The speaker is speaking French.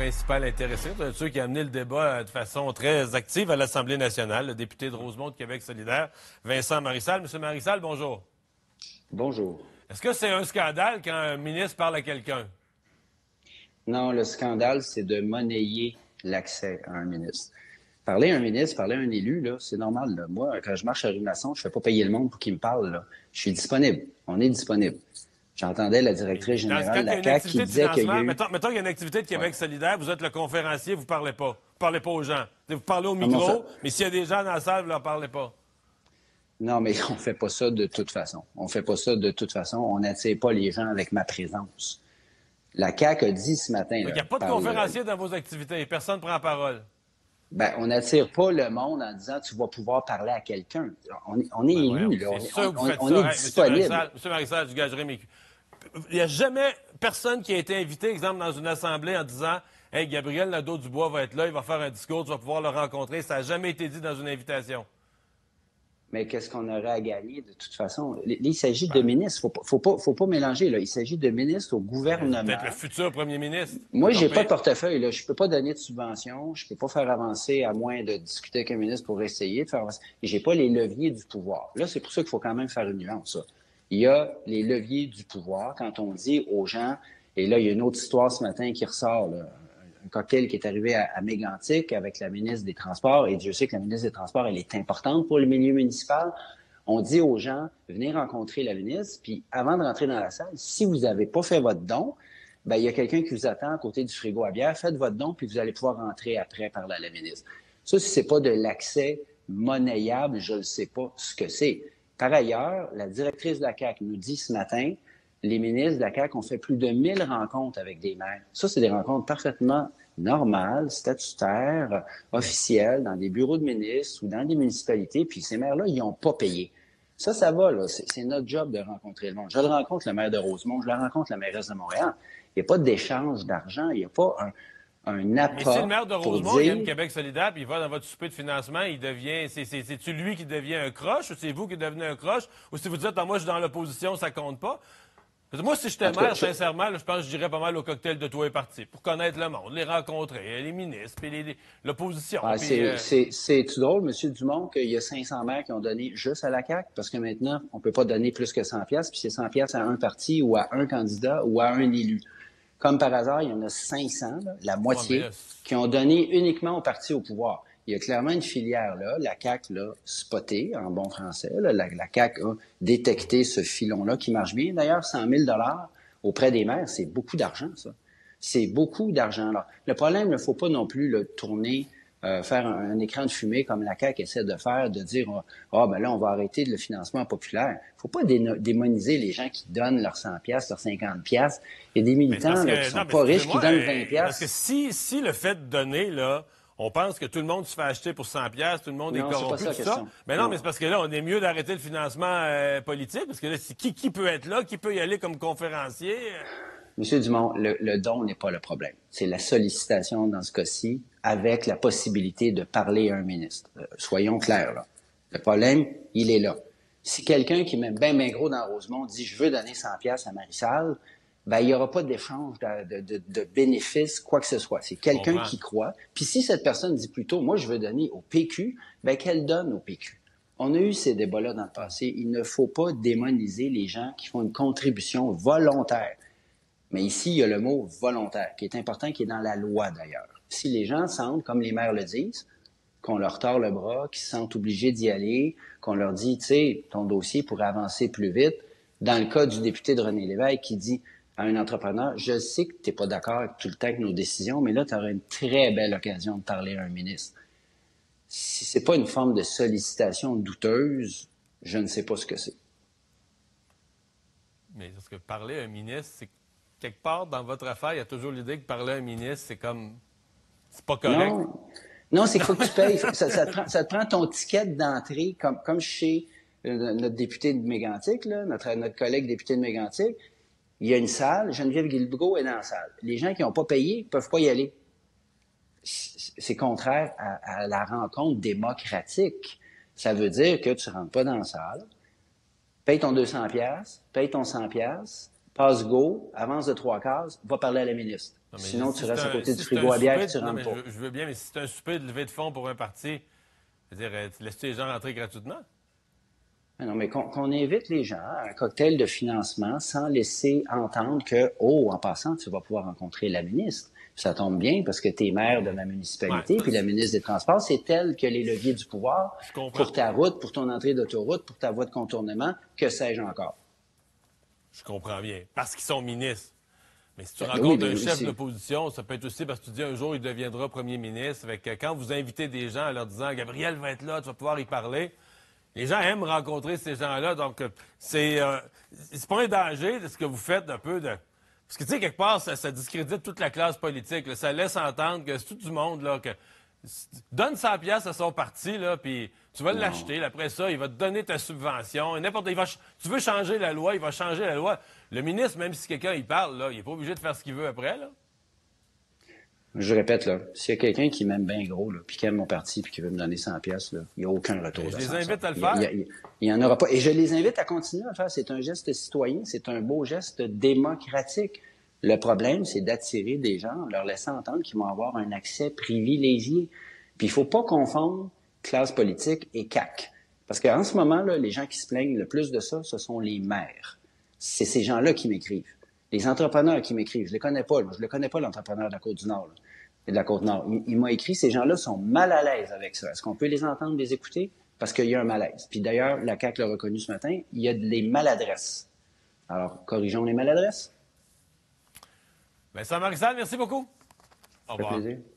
principal intéressé, ceux qui a amené le débat euh, de façon très active à l'Assemblée nationale, le député de Rosemont de Québec solidaire, Vincent Marissal. Monsieur Marissal, bonjour. Bonjour. Est-ce que c'est un scandale quand un ministre parle à quelqu'un? Non, le scandale, c'est de monnayer l'accès à un ministre. Parler à un ministre, parler à un élu, là, c'est normal. Moi, quand je marche à Rue Masson, je ne fais pas payer le monde pour qu'il me parle. Je suis disponible. On est disponible. J'entendais la directrice générale de la CAQ qui disait qu'il y a eu... Mettons, qu'il y a une activité de Québec solidaire, vous êtes le conférencier, vous ne parlez pas. Vous ne parlez pas aux gens. Vous parlez au micro, mais s'il y a des gens dans la salle, vous ne leur parlez pas. Non, mais on ne fait pas ça de toute façon. On ne fait pas ça de toute façon. On n'attire pas les gens avec ma présence. La CAQ a dit ce matin... Il n'y a pas de conférencier dans vos activités. Personne ne prend la parole. Ben, on n'attire pas le monde en disant tu vas pouvoir parler à quelqu'un. On, est, on est ben, élu, là. On, est, disponible. Monsieur Marissal, je gagerai mes Il n'y a jamais personne qui a été invité, exemple, dans une assemblée en disant Hey, Gabriel Nadeau-Dubois va être là, il va faire un discours, tu vas pouvoir le rencontrer. Ça n'a jamais été dit dans une invitation mais qu'est-ce qu'on aurait à gagner de toute façon? Il s'agit de ministres. Faut, faut pas, faut pas mélanger, là. Il s'agit de ministres au gouvernement. Peut-être le futur premier ministre. Moi, j'ai pas de portefeuille, là. Je peux pas donner de subventions. Je peux pas faire avancer à moins de discuter avec un ministre pour essayer de faire avancer. J'ai pas les leviers du pouvoir. Là, c'est pour ça qu'il faut quand même faire une nuance, ça. Il y a les leviers du pouvoir quand on dit aux gens, et là, il y a une autre histoire ce matin qui ressort, un cocktail qui est arrivé à, Mégantic avec la ministre des Transports, et Dieu sait que la ministre des Transports, elle est importante pour le milieu municipal. On dit aux gens, venez rencontrer la ministre, puis avant de rentrer dans la salle, si vous n'avez pas fait votre don, ben, il y a quelqu'un qui vous attend à côté du frigo à bière, faites votre don, puis vous allez pouvoir rentrer après par la, ministre. Ça, si c'est pas de l'accès monnayable, je ne sais pas ce que c'est. Par ailleurs, la directrice de la CAC nous dit ce matin, les ministres de la CAQ ont fait plus de 1000 rencontres avec des maires. Ça, c'est des rencontres parfaitement normales, statutaires, officielles, dans des bureaux de ministres ou dans des municipalités, puis ces maires-là, ils n'ont pas payé. Ça, ça va, là. C'est notre job de rencontrer le monde. Je le rencontre, le maire de Rosemont, je le rencontre, la mairesse de Montréal. Il n'y a pas d'échange d'argent, il n'y a pas un, un apport. Si le maire de Rosemont, il aime Québec solidaire, puis il va dans votre souper de financement, il devient. C'est-tu lui qui devient un croche, ou c'est vous qui devenez un croche, ou si vous dites, ah, moi, je suis dans l'opposition, ça compte pas? Moi, si j'étais maire, sincèrement, je pense que je dirais pas mal au cocktail de tous les partis pour connaître le monde, les rencontrer, les ministres, puis l'opposition. Ah, euh, C'est-tu drôle, M. Dumont, qu'il y a 500 maires qui ont donné juste à la CAQ? Parce que maintenant, on peut pas donner plus que 100 pièces, puis c'est 100 pièces à un parti ou à un candidat ou à un élu. Comme par hasard, il y en a 500, la moitié, qui ont donné uniquement au parti au pouvoir. Il y a clairement une filière là. La CAC l'a spoté en bon français. La, la CAC a détecté ce filon-là qui marche bien. D'ailleurs, 100 000 dollars auprès des maires, c'est beaucoup d'argent, ça. C'est beaucoup d'argent. Le problème, il ne faut pas non plus le tourner, euh, faire un, écran de fumée comme la CAQ essaie de faire, de dire ah oh, ben là on va arrêter le financement populaire. Il ne faut pas démoniser les gens qui donnent leurs 100 pièces, leurs 50 pièces. Il y a des militants qui sont pas riches qui donnent 20 pièces. Parce que si si le fait de donner là on pense que tout le monde se fait acheter pour 100 pièces, tout le monde est corrompu, tout ça. Mais non, mais c'est parce que là, on est mieux d'arrêter le financement euh, politique, parce que là, qui, qui peut être là, qui peut y aller comme conférencier? Monsieur Dumont, le, don n'est pas le problème. C'est la sollicitation dans ce cas-ci, avec la possibilité de parler à un ministre. Euh, soyons clairs, là. Le problème, il est là. Si quelqu'un qui met bien, bien gros dans Rosemont dit « je veux donner 100 pièces à Marissal », ben, il n'y aura pas d'échange de, de, de, bénéfices, quoi que ce soit. C'est quelqu'un qui croit. Puis si cette personne dit plutôt, moi, je veux donner au PQ, ben, qu'elle donne au PQ. On a eu ces débats-là dans le passé. Il ne faut pas démoniser les gens qui font une contribution volontaire. Mais ici, il y a le mot volontaire, qui est important, qui est dans la loi d'ailleurs. Si les gens sentent, comme les maires le disent, qu'on leur tord le bras, qu'ils se sentent obligés d'y aller, qu'on leur dit, tu sais, ton dossier pourrait avancer plus vite. Dans le cas du député de René Lévesque qui dit, à un entrepreneur, je sais que tu n'es pas d'accord tout le temps avec nos décisions, mais là, tu aurais une très belle occasion de parler à un ministre. Si c'est pas une forme de sollicitation douteuse, je ne sais pas ce que c'est. Mais parce que parler à un ministre, c'est quelque part dans votre affaire, il y a toujours l'idée que parler à un ministre, c'est comme c'est pas correct. Non, c'est qu'il faut que tu payes. ça, te prend, ton ticket d'entrée, comme, comme chez euh, notre député de Mégantic, notre, notre collègue député de Mégantic il y a une salle, Geneviève Guilbeault est dans la salle. Les gens qui n'ont pas payé peuvent pas y aller. C'est contraire à, la rencontre démocratique. Ça veut dire que tu rentres pas dans la salle, paye ton 200 pièces, paye ton 100 pièces, passe go, avance de trois cases, va parler à la ministre. Sinon, tu restes à côté du frigo à bière et tu rentres pas. Je, veux bien, mais si c'est un souper de levée de fonds pour un parti, dire, euh, tu laisses les gens rentrer gratuitement? Non, mais qu'on invite les gens à un cocktail de financement sans laisser entendre que, oh, en passant, tu vas pouvoir rencontrer la ministre. Ça tombe bien parce que tu es maire de ma municipalité, puis la ministre des Transports, c'est elle qui a les leviers du pouvoir pour ta route, pour ton entrée d'autoroute, pour ta voie de contournement, que sais-je encore. Je comprends bien. Parce qu'ils sont ministres. Mais si tu ben rencontres un chef d'opposition, ça peut être aussi parce que tu dis un jour il deviendra premier ministre. Quand vous invitez des gens en leur disant Gabriel va être là, tu vas pouvoir y parler, les gens aiment rencontrer ces gens-là. Donc, euh, c'est euh, c'est pas un danger de ce que vous faites un peu de. Parce que, tu sais, quelque part, ça, discrédite toute la classe politique. Ça laisse entendre que c'est tout du monde, là, que. Donne 100 pièces à son parti, là, puis tu vas l'acheter. Après ça, il va te donner ta subvention. N'importe, il va, tu veux changer la loi, il va changer la loi. Le ministre, même si quelqu'un il parle, là, il n'est pas obligé de faire ce qu'il veut après. Là. Je répète, là, s'il y a quelqu'un qui m'aime bien gros, là, puis qui aime mon parti, puis qui veut me donner 100 pièces, il n'y a aucun retour. Je les invite à le faire. Il n'y en aura pas. Et je les invite à continuer à le faire. C'est un geste citoyen, c'est un beau geste démocratique. Le problème, c'est d'attirer des gens en leur laissant entendre qu'ils vont avoir un accès privilégié. Puis il faut pas confondre classe politique et CAC. Parce qu'en ce moment, là, les gens qui se plaignent le plus de ça, ce sont les maires. C'est ces gens-là qui m'écrivent. Les entrepreneurs qui m'écrivent, je les connais pas. Je ne connais pas, l'entrepreneur de la Côte-du-Nord. de la Côte-Nord. Il, m'a écrit, ces gens-là sont mal à l'aise avec ça. Est-ce qu'on peut les entendre, les écouter? Parce qu'il y a un malaise. Puis d'ailleurs, la CAC l'a reconnu ce matin, il y a des maladresses. Alors, corrigeons les maladresses. Vincent Marissal, merci beaucoup. Au revoir.